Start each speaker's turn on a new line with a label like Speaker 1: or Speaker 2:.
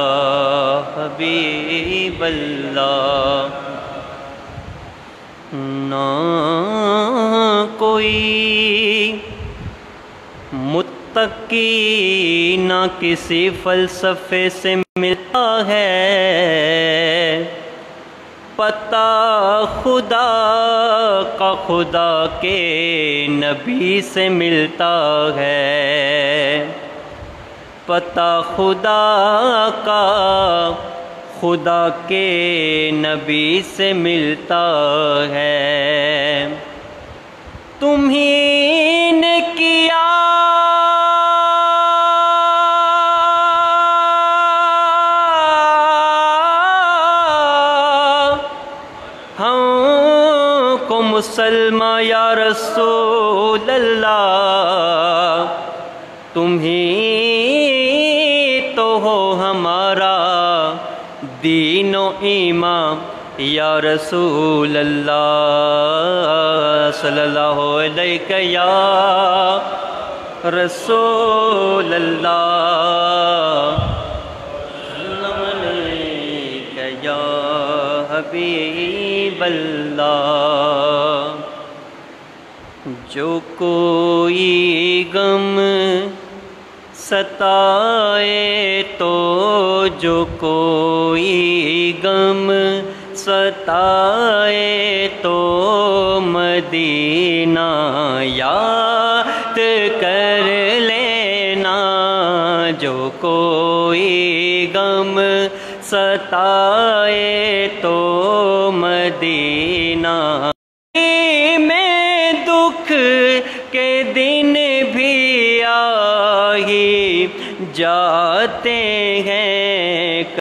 Speaker 1: हबीब कोई मुत्तकी, ना किसी फ़लसफ़े से मिलता है। पता खुदा का खुदा के नबी से मिलता है। पता खुदा का, खुदा के नबी से मिलता है। तुम्ही ने किया हमको मुसलमा या रसूल अल्लाह तुम्ही तो हो हमारा दीनो ईमा या रसूल अल्लाह सल्लल्लाहु अलैहि या रसूल अल्लाह या अल्लाह जो कोई गम सताए तो जो कोई गम सताए तो मदीना याद कर लेना। जो कोई गम सताए तो मदीना। में दुख के दिन ही जाते हैं